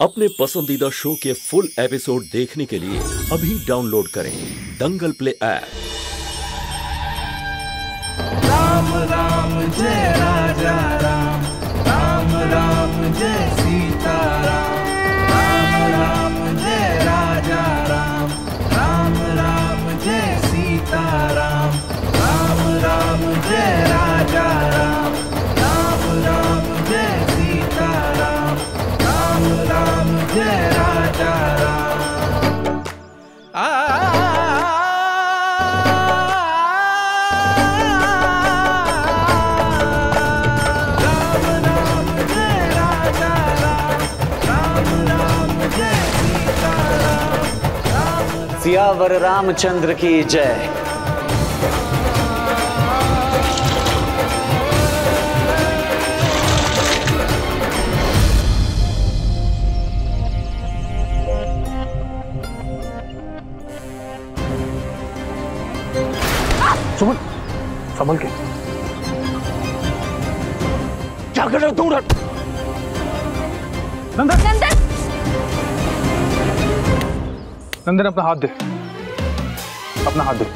अपने पसंदीदा शो के फुल एपिसोड देखने के लिए अभी डाउनलोड करें दंगल प्ले ऐप। राम राम, जय राजा, राम। राम राम, जय सियावर रामचंद्र की जय। सुमन संभल के। क्या कर रहे हो? दूर हट नंदन नंदन नंदन अपना हाथ दे। अपना हाथ दे।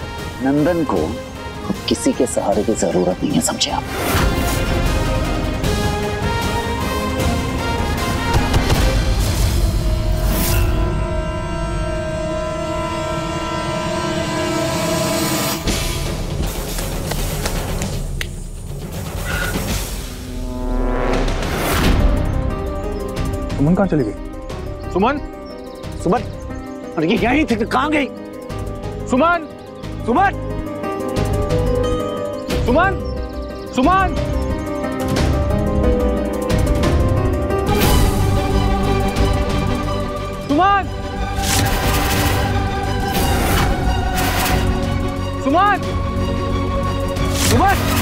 नंदन को अब किसी के सहारे की ज़रूरत नहीं है समझे आप? सुमन कहाँ चली गई? सुमन? सुमन? और ये यहीं थी कहाँ गई? सुमन सुमन सुमन सुमन सुमन। सुमन सुमन सुमन।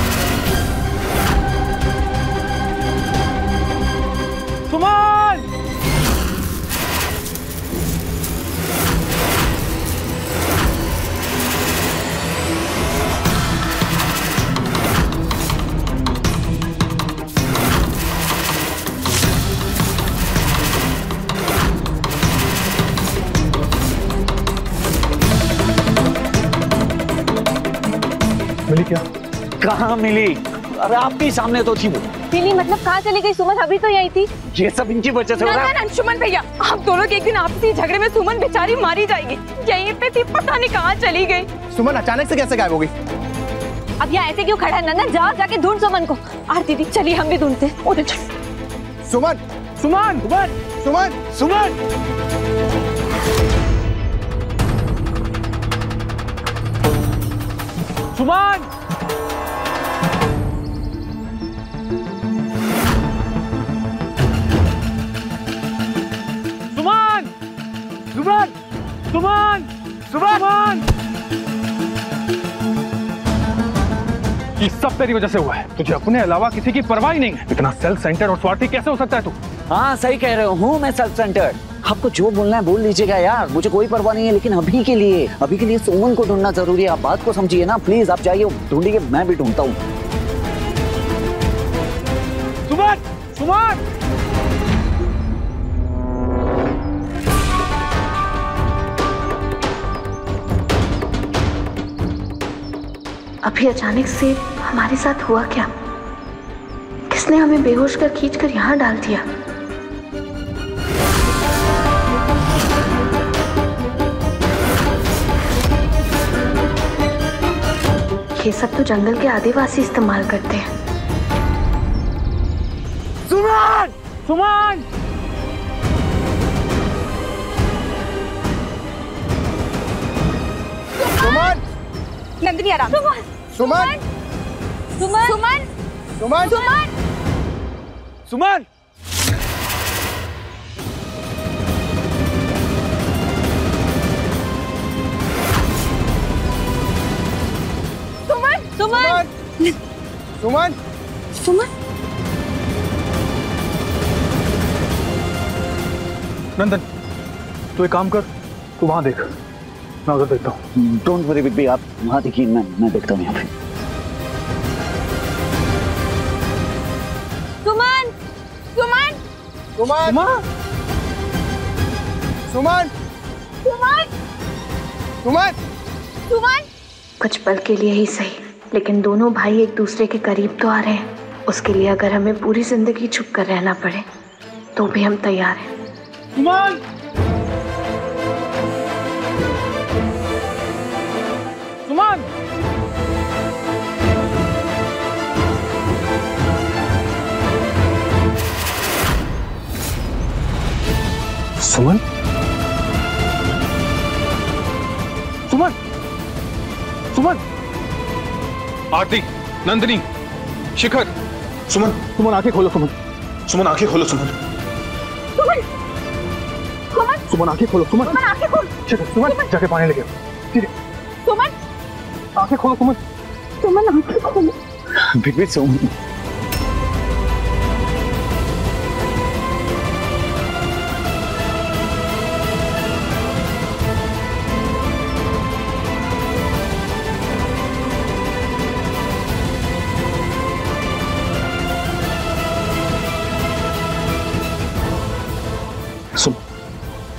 कहाँ मिली? अरे आपके सामने तो थी वो। मिली मतलब कहाँ चली गई? सुमन अभी तो यही थी। ये सब इनकी वजह से हो रहा है। अंशुमन भैया आप दोनों के एक दिन आपसी झगड़े में सुमन बेचारी मारी जाएगी। यहीं पे थी पता नहीं कहाँ चली गई। सुमन अचानक से कैसे गायब हो गई? अब यहाँ ऐसे क्यों खड़ा है? नंदन जाओ जाके ढूंढ सुमन को। आरती दी चलिए हम भी ढूंढते हैं। उधर सुमन! सुमन! सुमन! सुमन! सुमन! सुमन! सुमन सुमन सुमन ये सब तेरी वजह से हुआ है। तुझे अपने अलावा किसी की परवाह ही नहीं है। इतना सेल्फ सेंटर और स्वार्थी कैसे हो सकता है तू? हाँ सही कह रहे हो। हूँ मैं सेल्फ सेंटर्ड आपको जो बोलना है बोल लीजिएगा यार। मुझे कोई परवाह नहीं है लेकिन अभी के लिए अभी के लिए सुमन को ढूंढना ज़रूरी है। आप बात को समझिए ना। प्लीज़ आप जाइए। ढूंढिए मैं भी ढूंढता हूँ। सुमन! सुमन! अभी अचानक से हमारे साथ हुआ क्या? किसने हमें बेहोश कर खींच कर यहाँ डाल दिया? ये सब तो जंगल के आदिवासी इस्तेमाल करते हैं। सुमन! सुमन! सुमन! नंदिनी आराम सुमन! सुमन? सुमन? सुमन? सुमन? सुमन? सुमन? सुमन! सुमन? सुमन? सुमन? नंदन तू एक काम कर तू वहाँ देख। मैं उधर देखता हूँ। डोंट वरी बिग बी आप वहाँ देखिए मैं मैं देखता हूँ यहाँ पे। सुमन! सुमन! सुमन! सुमन! सुमन! सुमन! सुमन! कुछ पल के लिए ही सही लेकिन दोनों भाई एक दूसरे के करीब तो आ रहे हैं। उसके लिए अगर हमें पूरी ज़िंदगी छुप कर रहना पड़े तो भी हम तैयार हैं। सुमन! सुमन? सुमन? सुमन? आरती नंदिनी शिखर। सुमन सुमन आँखें खोलो सुमन। सुमन आँखें खोलो सुमन। सुमन सुमन सुमन आँखें खोलो सुमन। सुमन आँखें खोल। शिखर सुमन जाके पानी लेके ठीक है। सुमन। आँखें खोलो सुमन। सुमन आँखें खोल। Baby Suman.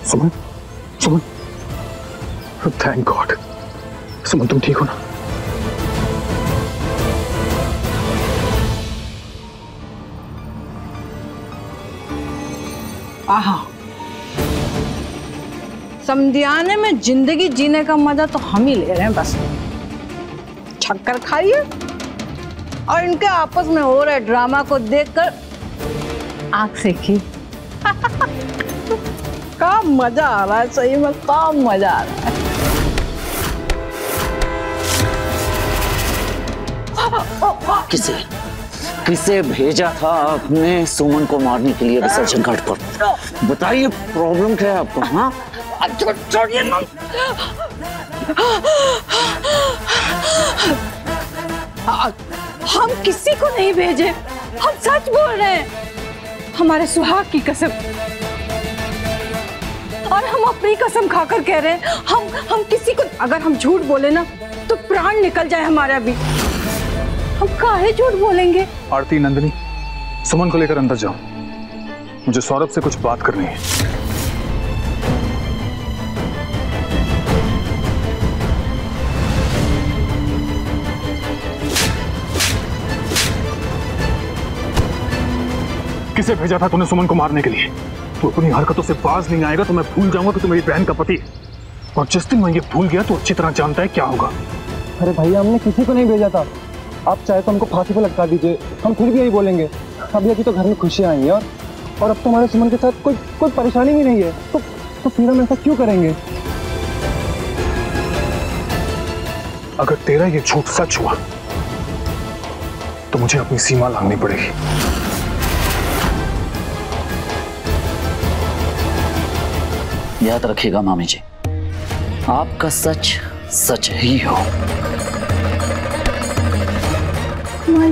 Suman Suman. Thank God Suman, तुम ठीक हो ना? आहा। समझाने में ज़िंदगी जीने का मज़ा तो हम ही ले रहे हैं बस। छक्कर खाइए। और इनके आपस में हो रहे ड्रामा को देखकर आँख सेकी का मज़ा आ रहा है सही में का मज़ा आ रहा है। किसे? किसे भेजा था आपने सुमन को मारने के लिए विसर्जन घाट पर? बताइए प्रॉब्लम क्या है आपको हाँ? अच्छा, छोड़िए हम किसी को नहीं भेजे हम सच बोल रहे हैं। हमारे सुहाग की कसम और हम अपनी कसम खाकर कह रहे हैं, हम हम किसी को, अगर हम झूठ बोले ना तो प्राण निकल जाए हमारे अभी। हम काहे झूठ बोलेंगे? आरती, नंदिनी, सुमन को लेकर अंदर जाओ। मुझे सौरभ से कुछ बात करनी है। किसे भेजा था तूने सुमन को मारने के लिए? तू अपनी हरकतों से बाज नहीं आएगा तो मैं भूल जाऊँगा कि तू मेरी बहन का पति है। और जिस दिन मैं ये भूल गया तो अच्छी तरह जानता है क्या होगा। अरे भैया हमने किसी को नहीं भेजा था। आप चाहे तो हमको फांसी पर लटका दीजिए हम फिर भी यही बोलेंगे। अभी अभी तो घर में खुशियाँ आई हैं और और अब तो हमारे सुमन के साथ कोई कोई परेशानी भी नहीं है। तो तो फिर हम ऐसा क्यों करेंगे? अगर तेरा ये झूठ सच हुआ तो मुझे अपनी सीमा लांघनी पड़ेगी। याद रखिएगा मामी जी आपका सच सच ही हो। माय